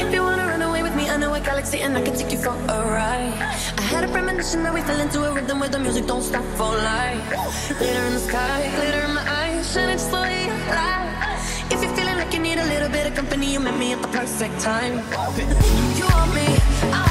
If you wanna run away with me, I know a galaxy and I can take you for a ride. I had a premonition that we fell into a rhythm where the music don't stop for life. Glitter in the sky, glitter in my eyes, shining you lie. If you're feeling like you need a little bit of company, you met me at the perfect time. You want me, I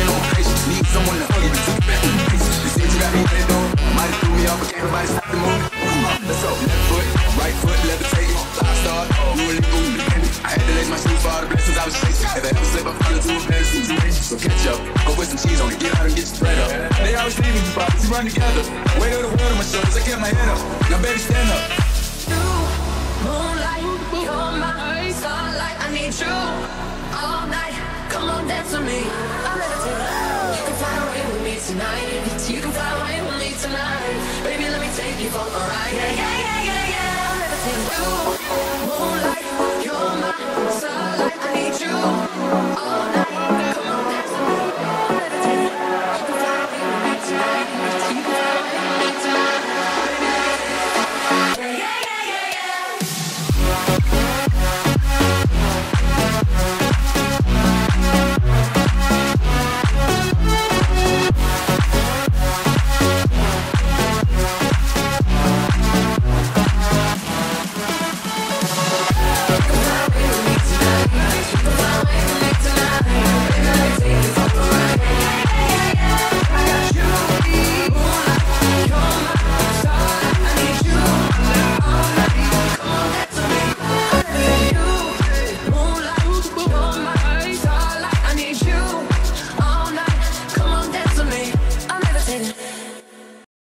I'm on patience. Need someone to you take it back to the basics. You said you got me they doing. Might have threw me off, but can't nobody stop the. Come let's go. Left foot, right foot, levitating. Five star, you really moving independent. I had to lace my shoes for all the blessings I was chasing. If I ever slip, I fall into a better situation. So catch up, go with some cheese on it, get out and get your bread up. They always leave me, but we run together. Weight of the world on my shoulders, I kept my head up. Now baby, tonight. You can fly away with me tonight. Baby, let me take you for a ride.